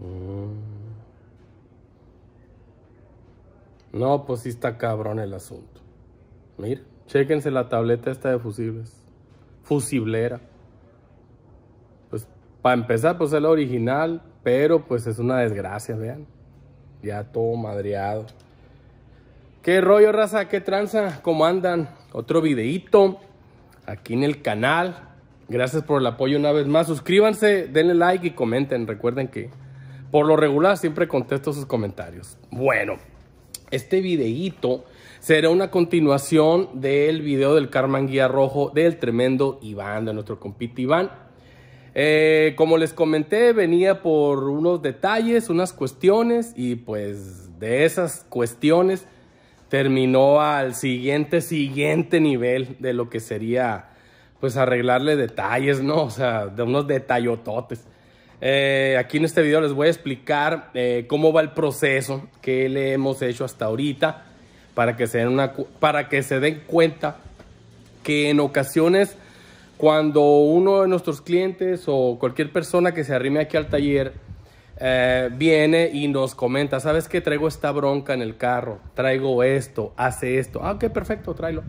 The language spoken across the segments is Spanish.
Mm. No, pues sí está cabrón el asunto. Mira, chéquense la tableta esta de fusibles. Fusiblera. Pues para empezar, pues es la original, pero pues es una desgracia, vean. Ya todo madreado. ¿Qué rollo, raza? ¿Qué tranza? ¿Cómo andan? Otro videíto aquí en el canal. Gracias por el apoyo una vez más. Suscríbanse, denle like y comenten. Recuerden que por lo regular siempre contesto sus comentarios. Bueno, este videíto será una continuación del video del Carman Guía Rojo del tremendo Iván, de nuestro compite Iván. Eh, como les comenté, venía por unos detalles, unas cuestiones y pues de esas cuestiones terminó al siguiente, siguiente nivel de lo que sería pues arreglarle detalles, ¿no? O sea, de unos detallototes. Eh, aquí en este video les voy a explicar eh, cómo va el proceso que le hemos hecho hasta ahorita para que se den, una, para que se den cuenta que en ocasiones cuando uno de nuestros clientes o cualquier persona que se arrime aquí al taller eh, viene y nos comenta, ¿sabes qué? Traigo esta bronca en el carro, traigo esto, hace esto. Ah, ok, perfecto, tráelo.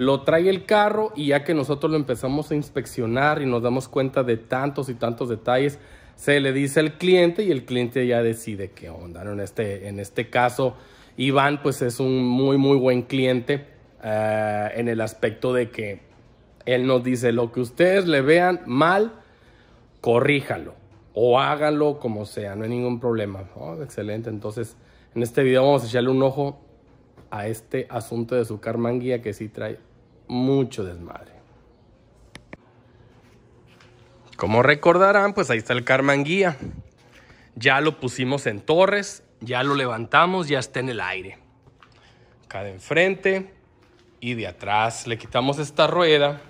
Lo trae el carro y ya que nosotros lo empezamos a inspeccionar y nos damos cuenta de tantos y tantos detalles, se le dice al cliente y el cliente ya decide qué onda. En, este, en este caso, Iván pues es un muy, muy buen cliente eh, en el aspecto de que él nos dice, lo que ustedes le vean mal, corríjalo o háganlo como sea, no hay ningún problema. Oh, excelente, entonces en este video vamos a echarle un ojo a este asunto de su Guía que sí trae mucho desmadre. Como recordarán, pues ahí está el Guía. Ya lo pusimos en torres, ya lo levantamos, ya está en el aire. Acá de enfrente y de atrás le quitamos esta rueda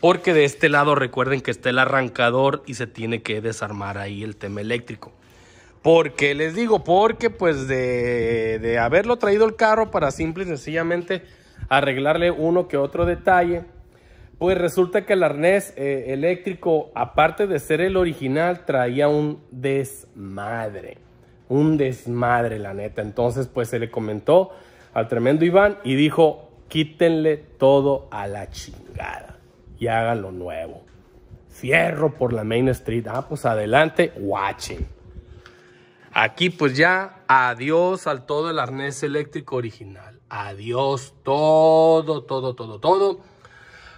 porque de este lado recuerden que está el arrancador y se tiene que desarmar ahí el tema eléctrico. ¿Por qué les digo? Porque pues de, haberlo traído el carro para simple y sencillamente arreglarle uno que otro detalle, pues resulta que el arnés eh, eléctrico, aparte de ser el original, traía un desmadre. Un desmadre, la neta. Entonces, pues se le comentó al tremendo Iván y dijo, quítenle todo a la chingada y hagan lo nuevo. Fierro por la Main Street. Ah, pues adelante, watching. Aquí pues ya adiós al todo el arnés eléctrico original. Adiós todo, todo, todo, todo.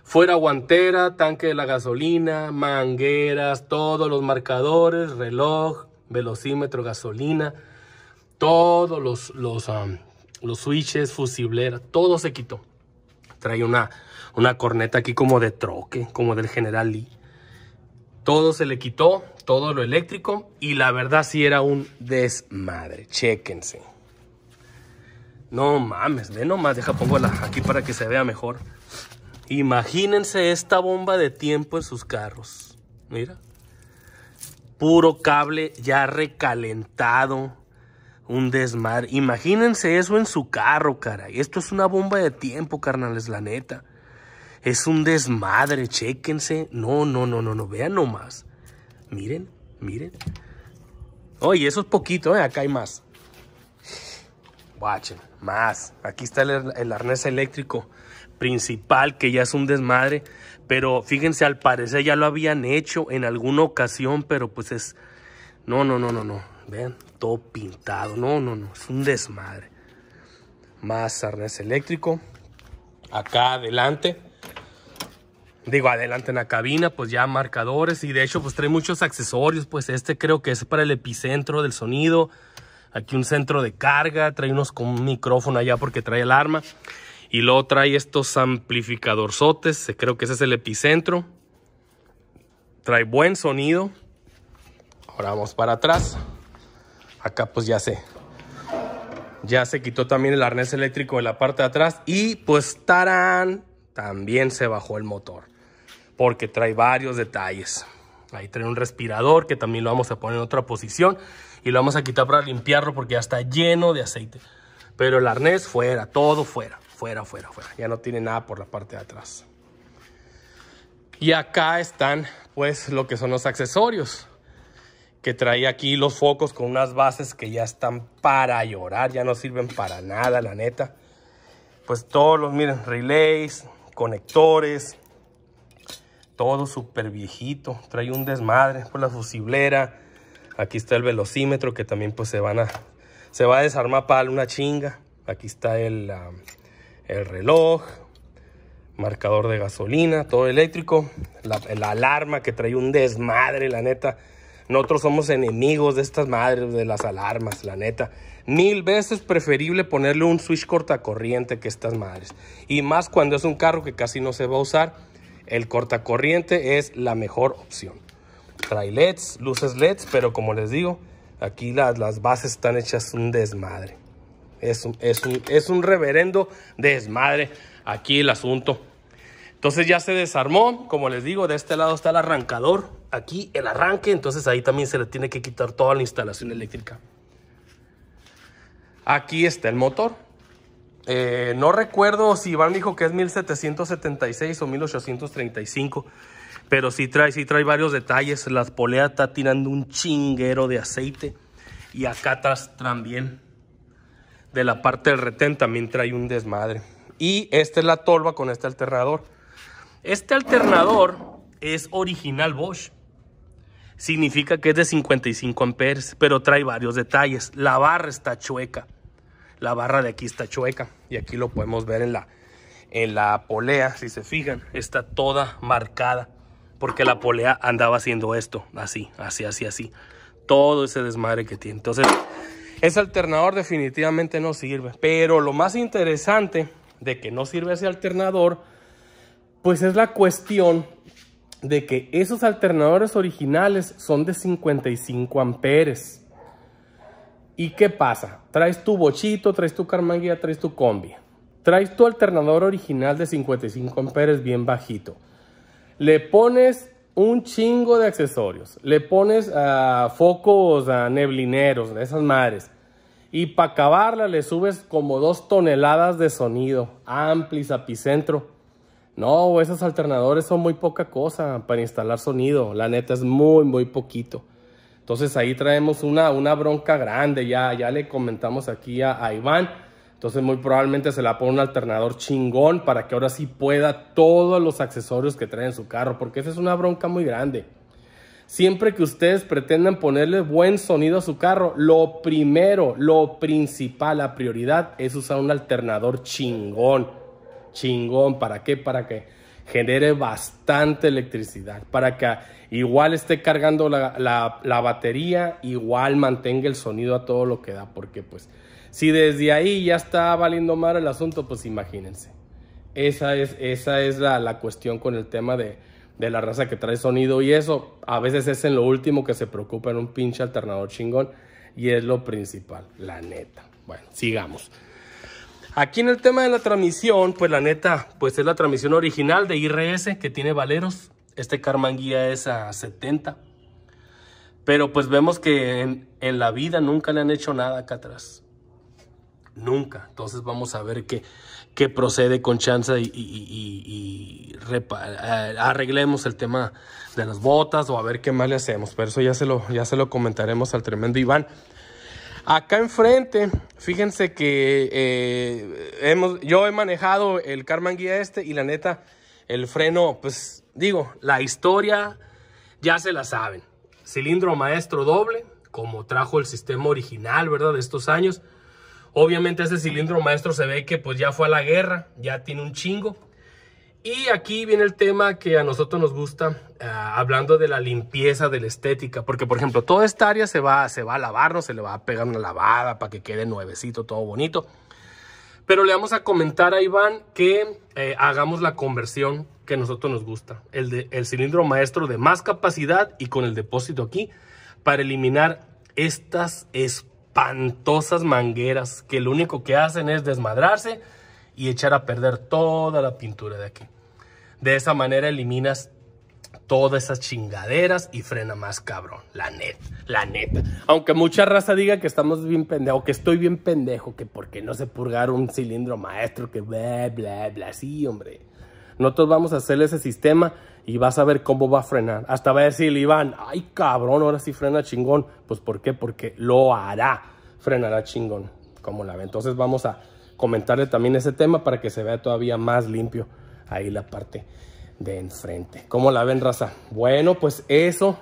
Fuera guantera, tanque de la gasolina, mangueras, todos los marcadores, reloj, velocímetro, gasolina, todos los, los, um, los switches, fusiblera, todo se quitó. Trae una una corneta aquí como de troque, como del General Lee. Todo se le quitó, todo lo eléctrico y la verdad sí era un desmadre. Chéquense. No mames, ve nomás, deja pongo aquí para que se vea mejor. Imagínense esta bomba de tiempo en sus carros. Mira. Puro cable ya recalentado. Un desmadre. Imagínense eso en su carro, caray. Esto es una bomba de tiempo, carnales, la neta. Es un desmadre, chéquense. No, no, no, no, no, vean nomás. Miren, miren. Oye, eso es poquito, ¿eh? Acá hay más. Watchen, más. Aquí está el, arnés eléctrico principal, que ya es un desmadre. Pero fíjense, al parecer ya lo habían hecho en alguna ocasión, pero pues es... No, no, no, no, no. Vean, todo pintado. No, no, no. Es un desmadre. Más arnés eléctrico. Acá adelante digo, adelante en la cabina, pues ya marcadores y de hecho pues trae muchos accesorios, pues este creo que es para el epicentro del sonido, aquí un centro de carga, trae unos con un micrófono allá porque trae el arma y luego trae estos amplificadorzotes, creo que ese es el epicentro, trae buen sonido, ahora vamos para atrás, acá pues ya sé. Ya se quitó también el arnés eléctrico de la parte de atrás y pues tarán, también se bajó el motor porque trae varios detalles. Ahí trae un respirador que también lo vamos a poner en otra posición y lo vamos a quitar para limpiarlo porque ya está lleno de aceite. Pero el arnés fuera, todo fuera, fuera, fuera, fuera. Ya no tiene nada por la parte de atrás. Y acá están pues lo que son los accesorios. que trae aquí los focos con unas bases que ya están para llorar, ya no sirven para nada, la neta. Pues todos los, miren, relays, conectores, todo súper viejito, trae un desmadre, pues la fusiblera, aquí está el velocímetro que también pues se a, se va a desarmar para una chinga, aquí está el, el reloj, marcador de gasolina, todo eléctrico, la, la alarma que trae un desmadre, la neta, nosotros somos enemigos de estas madres, de las alarmas, la neta. Mil veces preferible ponerle un switch cortacorriente que estas madres. Y más cuando es un carro que casi no se va a usar, el cortacorriente es la mejor opción. Trae LEDs, luces LEDs, pero como les digo, aquí las, las bases están hechas un desmadre. Es un, es, un, es un reverendo desmadre aquí el asunto. Entonces ya se desarmó, como les digo, de este lado está el arrancador, aquí el arranque, entonces ahí también se le tiene que quitar toda la instalación eléctrica. Aquí está el motor. Eh, no recuerdo si Iván dijo que es 1776 o 1835, pero sí trae, sí trae varios detalles. La polea está tirando un chinguero de aceite y acá atrás también de la parte del retén también trae un desmadre. Y esta es la tolva con este alternador. Este alternador es original Bosch. Significa que es de 55 amperes, pero trae varios detalles. La barra está chueca. La barra de aquí está chueca. Y aquí lo podemos ver en la, en la polea, si se fijan. Está toda marcada. Porque la polea andaba haciendo esto. Así, así, así, así. Todo ese desmadre que tiene. Entonces, ese alternador definitivamente no sirve. Pero lo más interesante de que no sirve ese alternador pues es la cuestión de que esos alternadores originales son de 55 amperes. ¿Y qué pasa? Traes tu bochito, traes tu carmanguía, traes tu combi. Traes tu alternador original de 55 amperes bien bajito. Le pones un chingo de accesorios. Le pones uh, focos uh, neblineros, esas madres. Y para acabarla le subes como dos toneladas de sonido. Amplis, apicentro. No, esos alternadores son muy poca cosa para instalar sonido. La neta es muy, muy poquito. Entonces ahí traemos una, una bronca grande. Ya, ya le comentamos aquí a, Iván. Entonces muy probablemente se la pone un alternador chingón para que ahora sí pueda todos los accesorios que trae en su carro. Porque esa es una bronca muy grande. Siempre que ustedes pretendan ponerle buen sonido a su carro, lo primero, lo principal, la prioridad es usar un alternador chingón chingón. ¿Para qué? Para que genere bastante electricidad. Para que igual esté cargando la, batería, igual mantenga el sonido a todo lo que da. Porque pues si desde ahí ya está valiendo mal el asunto, pues imagínense. Esa es, esa es la, la cuestión con el tema de, de la raza que trae sonido y eso a veces es en lo último que se preocupa en un pinche alternador chingón y es lo principal, la neta. Bueno, sigamos. Aquí en el tema de la transmisión, pues la neta, pues es la transmisión original de IRS que tiene valeros. Este Carman Guía es a 70. Pero pues vemos que en, la vida nunca le han hecho nada acá atrás. Nunca. Entonces vamos a ver qué, qué procede con chanza y, y, eh, arreglemos el tema de las botas o a ver qué más le hacemos. Pero eso ya se lo, ya se lo comentaremos al tremendo Iván. Acá enfrente, fíjense que eh, hemos, yo he manejado el Carman Guía este y la neta, el freno, pues digo, la historia ya se la saben. Cilindro maestro doble, como trajo el sistema original, ¿verdad? De estos años. Obviamente ese cilindro maestro se ve que pues ya fue a la guerra, ya tiene un chingo. Y aquí viene el tema que a nosotros nos gusta, eh, hablando de la limpieza, de la estética, porque por ejemplo, toda esta área se va, se va a lavar, no se le va a pegar una lavada para que quede nuevecito, todo bonito. Pero le vamos a comentar a Iván que eh, hagamos la conversión que a nosotros nos gusta, el, cilindro maestro de más capacidad y con el depósito aquí, para eliminar estas espantosas mangueras que lo único que hacen es desmadrarse y echar a perder toda la pintura de aquí. De esa manera eliminas todas esas chingaderas y frena más cabrón. La neta, la neta. Aunque mucha raza diga que estamos bien pendejo, que estoy bien pendejo, que porque no se purgar un cilindro maestro, que bla, bla, bla. Sí, hombre. Nosotros vamos a hacer ese sistema y vas a ver cómo va a frenar. Hasta va a decir Iván, ay cabrón, ahora sí frena chingón. Pues ¿por qué? Porque lo hará, frenará chingón, como la ve. Entonces vamos a comentarle también ese tema para que se vea todavía más limpio ahí la parte de enfrente. ¿Cómo la ven, raza? Bueno, pues eso,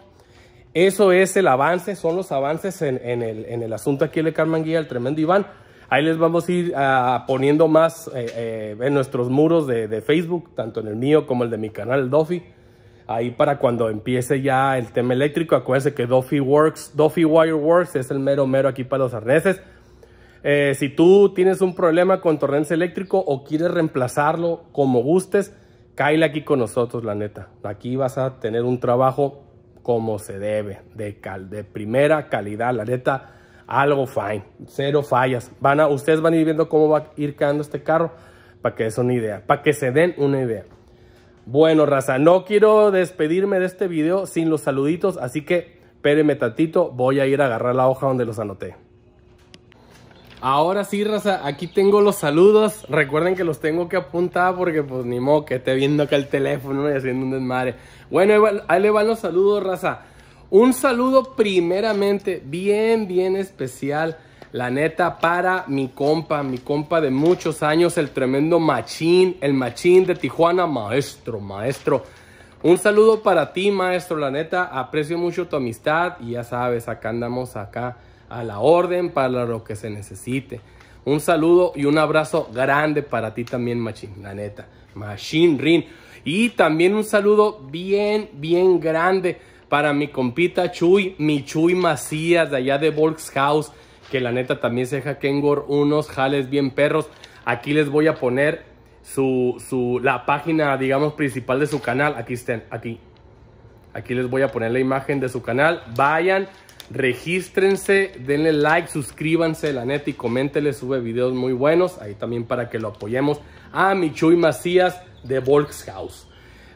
eso es el avance, son los avances en, el, asunto aquí de Carmen Guía, el tremendo Iván. Ahí les vamos a ir uh, poniendo más eh, eh, en nuestros muros de, de, Facebook, tanto en el mío como el de mi canal, el Dofi. Ahí para cuando empiece ya el tema eléctrico, acuérdense que Dofi Works, Dofi Wire Works es el mero mero aquí para los arneses. Eh, si tú tienes un problema con torrente eléctrico o quieres reemplazarlo como gustes, cáile aquí con nosotros, la neta. Aquí vas a tener un trabajo como se debe, de, primera calidad, la neta algo fine, cero fallas. Van a, ustedes van a ir viendo cómo va a ir quedando este carro para que den una idea, para que se den una idea. Bueno, raza, no quiero despedirme de este video sin los saluditos, así que espérenme tantito, voy a ir a agarrar la hoja donde los anoté. Ahora sí, raza, aquí tengo los saludos. Recuerden que los tengo que apuntar porque pues ni modo que esté viendo acá el teléfono y haciendo un desmadre. Bueno, ahí le van los saludos, raza. Un saludo primeramente bien, bien especial, la neta, para mi compa, mi compa de muchos años, el tremendo Machín, el Machín de Tijuana, maestro, maestro. Un saludo para ti, maestro, la neta, aprecio mucho tu amistad y ya sabes, acá andamos acá a la orden para lo que se necesite. Un saludo y un abrazo grande para ti también, Machín, la neta. Machín Rin. Y también un saludo bien, bien grande para mi compita Chuy, mi Chuy Macías de allá de Volkshaus, que la neta también se deja Kengor unos jales bien perros. Aquí les voy a poner su, su, la página, digamos, principal de su canal. Aquí estén, aquí. Aquí les voy a poner la imagen de su canal. Vayan, regístrense, denle like, suscríbanse, la neta, y coméntenle, sube videos muy buenos. Ahí también para que lo apoyemos. A mi Chuy Macías de Volkshaus.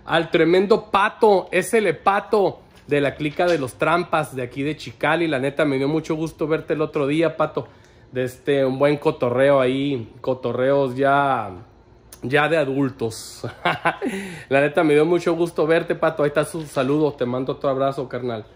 Al tremendo Pato, ese le Pato de la clica de los trampas de aquí de Chicali. La neta, me dio mucho gusto verte el otro día, Pato. De este, un buen cotorreo ahí, cotorreos ya, ya de adultos. la neta, me dio mucho gusto verte, Pato. Ahí está su saludo, te mando otro abrazo, carnal.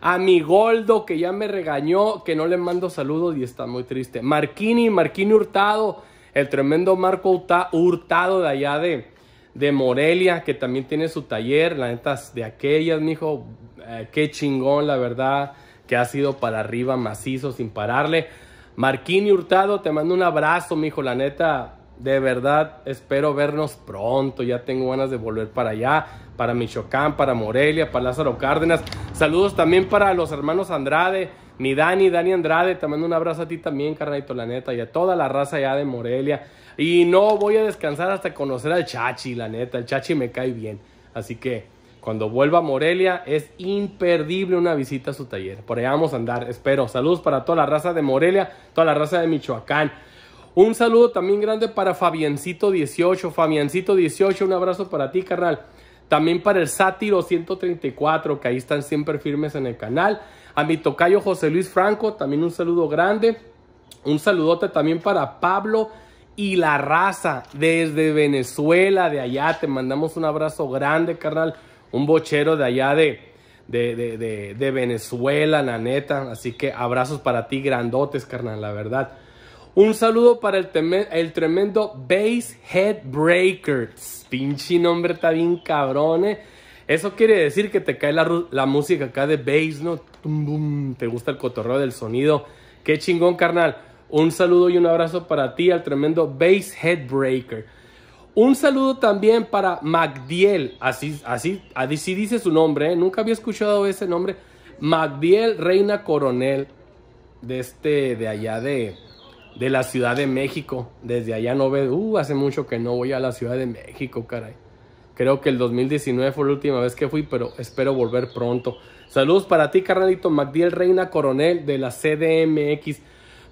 A mi Goldo, que ya me regañó, que no le mando saludos y está muy triste. Marquini, Marquini Hurtado, el tremendo Marco Hurtado de allá de, de Morelia, que también tiene su taller, la neta, de aquellas, mijo, eh, qué chingón, la verdad, que ha sido para arriba, macizo, sin pararle. Marquini Hurtado, te mando un abrazo, mijo, la neta, de verdad, espero vernos pronto, ya tengo ganas de volver para allá, para Michoacán, para Morelia, para Lázaro Cárdenas. Saludos también para los hermanos Andrade, mi Dani, Dani Andrade, te mando un abrazo a ti también, carnalito, la neta, y a toda la raza allá de Morelia. Y no voy a descansar hasta conocer al Chachi, la neta, el Chachi me cae bien. Así que cuando vuelva a Morelia, es imperdible una visita a su taller. Por allá vamos a andar, espero. Saludos para toda la raza de Morelia, toda la raza de Michoacán. Un saludo también grande para Fabiancito18. Fabiancito18, un abrazo para ti, carnal. También para el Sátiro 134, que ahí están siempre firmes en el canal. A mi tocayo José Luis Franco, también un saludo grande. Un saludote también para Pablo y la raza desde Venezuela, de allá. Te mandamos un abrazo grande, carnal un bochero de allá de, de, Venezuela, la neta. Así que abrazos para ti, grandotes, carnal, la verdad. Un saludo para el, tremendo Bass Head Breakers. Pinche nombre está bien cabrón, eh. Eso quiere decir que te cae la, música acá de bass, ¿no? te gusta el cotorreo del sonido. Qué chingón, carnal. Un saludo y un abrazo para ti, al tremendo Bass Breaker. Un saludo también para Magdiel, así, así, así dice su nombre, ¿eh? nunca había escuchado ese nombre. Magdiel Reina Coronel, de este, de allá de, de la Ciudad de México. Desde allá no veo, uh, hace mucho que no voy a la Ciudad de México, caray. Creo que el 2019 fue la última vez que fui, pero espero volver pronto. Saludos para ti, carnalito Magdiel Reina Coronel de la CDMX.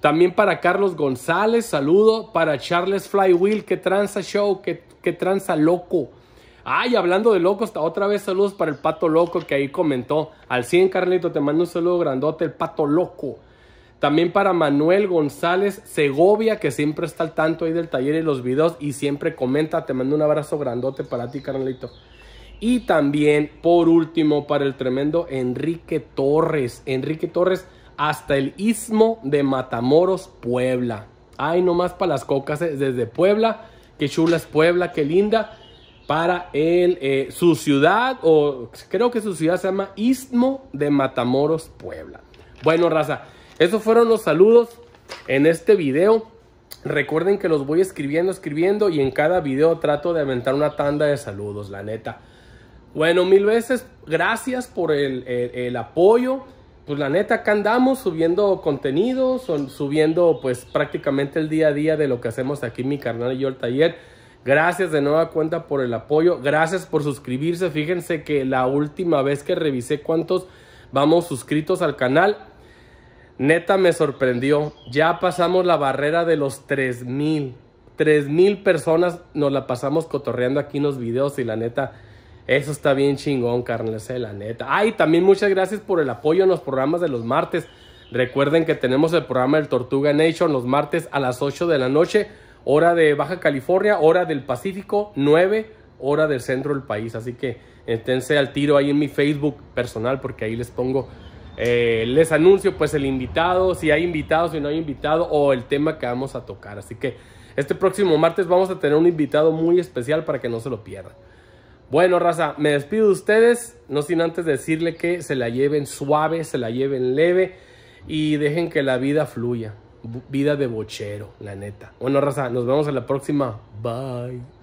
También para Carlos González, saludo. Para Charles Flywheel, que tranza show, que, que tranza loco. Ay, hablando de locos, otra vez saludos para el Pato Loco que ahí comentó. Al 100, Carlito, te mando un saludo grandote, el Pato Loco. También para Manuel González Segovia, que siempre está al tanto ahí del taller y los videos y siempre comenta. Te mando un abrazo grandote para ti, Carlito. Y también, por último, para el tremendo Enrique Torres. Enrique Torres hasta el istmo de Matamoros, Puebla. Ay, nomás para las cocas eh, desde Puebla. Qué chula es Puebla, qué linda. Para él, eh, su ciudad, o creo que su ciudad se llama Istmo de Matamoros, Puebla. Bueno, raza, esos fueron los saludos en este video. Recuerden que los voy escribiendo, escribiendo y en cada video trato de aventar una tanda de saludos, la neta. Bueno, mil veces gracias por el, apoyo. Pues la neta, acá andamos subiendo contenido, subiendo pues prácticamente el día a día de lo que hacemos aquí mi carnal y yo el taller. Gracias de nueva cuenta por el apoyo. Gracias por suscribirse. Fíjense que la última vez que revisé cuántos vamos suscritos al canal, neta me sorprendió. Ya pasamos la barrera de los 3000. 3000 personas nos la pasamos cotorreando aquí en los videos y la neta eso está bien chingón, carnal, la neta. Ay, también muchas gracias por el apoyo en los programas de los martes. Recuerden que tenemos el programa del Tortuga Nation los martes a las 8 de la noche, hora de Baja California, hora del Pacífico, 9, hora del centro del país. Así que esténse al tiro ahí en mi Facebook personal porque ahí les pongo, eh, les anuncio pues el invitado, si hay invitado, si no hay invitado o el tema que vamos a tocar. Así que este próximo martes vamos a tener un invitado muy especial para que no se lo pierdan. Bueno, raza, me despido de ustedes, no sin antes decirle que se la lleven suave, se la lleven leve y dejen que la vida fluya. Vida de bochero, la neta. Bueno, raza, nos vemos en la próxima. Bye.